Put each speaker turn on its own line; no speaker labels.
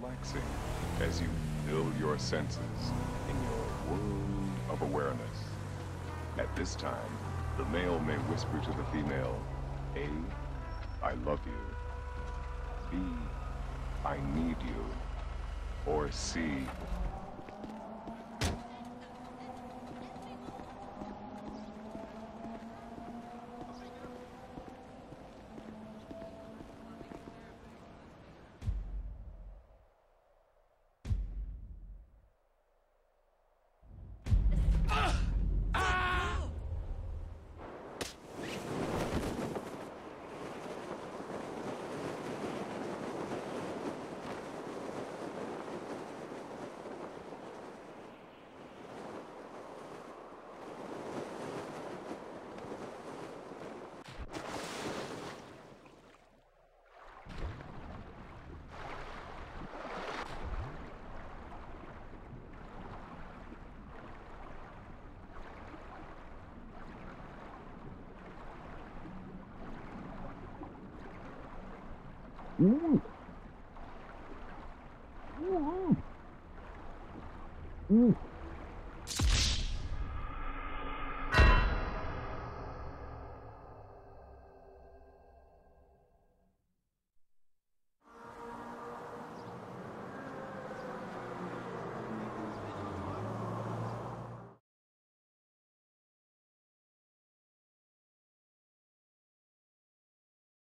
relaxing as you fill your senses in your world of awareness. At this time, the male may whisper to the female, A, I love you. B, I need you. Or C,
Mm. Mm. Mm.